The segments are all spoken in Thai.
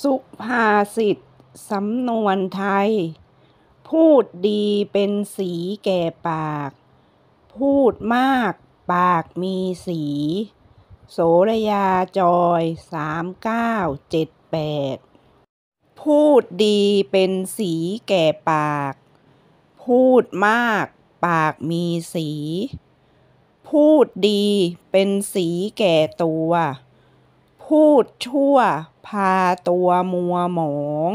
สุภาษิตสำนวนไทย พูดดีเป็นสีแก่ปาก พูดมากปากมีสี โสระยาจอยสามเก้าเจ็ดแปดพูดดีเป็นสีแก่ปาก พูดมากปากมีสี พูดดีเป็นสีแก่ตัว พูดชั่ว พาตัวมัวหมอง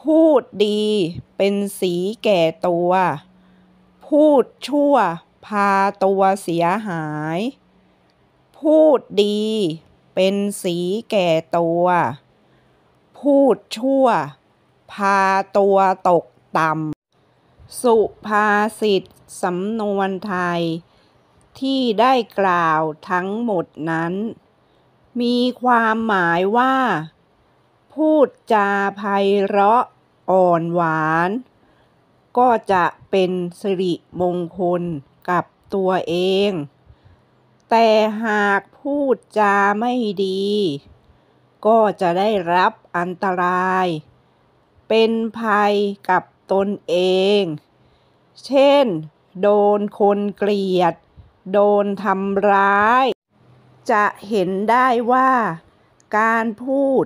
พูดดีเป็นสีแก่ตัว พูดชั่วพาตัวเสียหาย พูดดีเป็นสีแก่ตัว พูดชั่วพาตัวตกต่ำ สุภาษิตสำนวนไทย ที่ได้กล่าวทั้งหมดนั้น มีความหมายว่า พูดจาไพเราะอ่อนหวาน ก็จะเป็นสิริมงคลกับตัวเอง แต่หากพูดจาไม่ดี ก็จะได้รับอันตราย เป็นภัยกับตนเอง เช่น โดนคนเกลียด โดนทำร้าย จะเห็นได้ว่า การพูด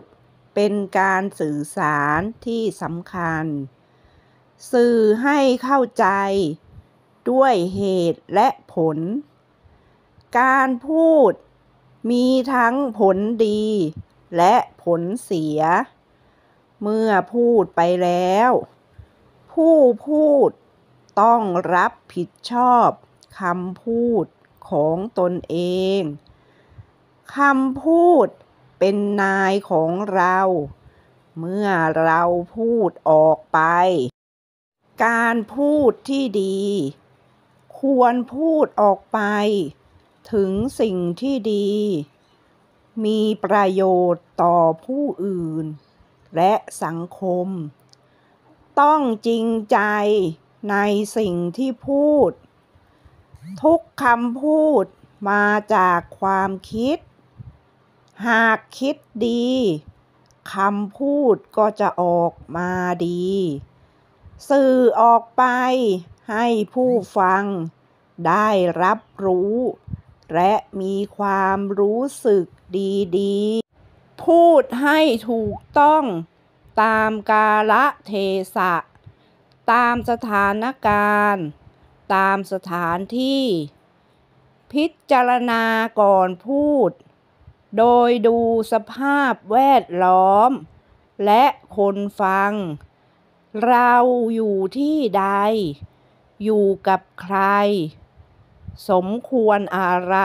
เป็นการสื่อสารที่สำคัญ สื่อให้เข้าใจด้วยเหตุและผล การพูดมีทั้งผลดีและผลเสีย เมื่อพูดไปแล้ว ผู้พูดต้องรับผิดชอบคำพูดของตนเอง คำพูดเป็นนายของเรา เมื่อเราพูดออกไป การพูดที่ดี ควรพูดออกไป ถึงสิ่งที่ดี มีประโยชน์ต่อผู้อื่น และสังคม ต้องจริงใจในสิ่งที่พูด ทุกคำพูดมาจากความคิด หากคิดดีคำพูดก็จะออกมาดี สื่อออกไปให้ผู้ฟังได้รับรู้ และมีความรู้สึกดีๆ พูดให้ถูกต้องตามกาละเทศะ ตามสถานการณ์ ตามสถานที่ พิจารณาก่อนพูด โดยดูสภาพแวดล้อม และคนฟัง เราอยู่ที่ใด อยู่กับใคร สมควรอะไร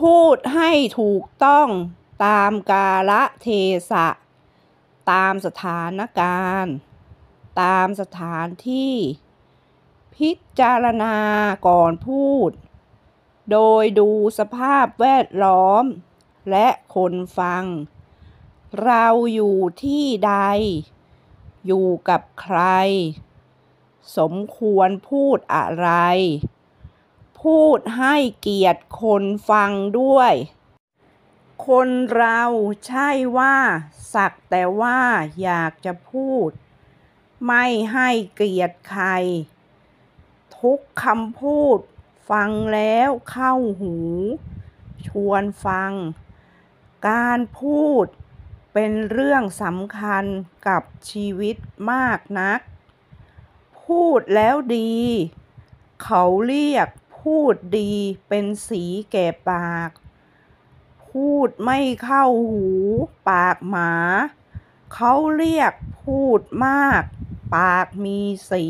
พูดให้ถูกต้องตามกาลเทศะ ตามสถานการณ์ ตามสถานที่ พิจารณาก่อนพูด โดยดูสภาพแวดล้อม และคนฟัง เราอยู่ที่ใด อยู่กับใคร สมควรพูดอะไร พูดให้เกียรติคนฟังด้วย คนเราใช่ว่าสักแต่ว่าอยากจะพูด ไม่ให้เกียรติใคร ทุกคำพูดฟังแล้วเข้าหู ชวนฟัง การพูดเป็นเรื่องสำคัญกับชีวิตมากนัก พูดแล้วดี เขาเรียก พูดดีเป็นสีแก่ปาก พูดไม่เข้าหูปากหมา เขาเรียกพูดมาก ปากมีสี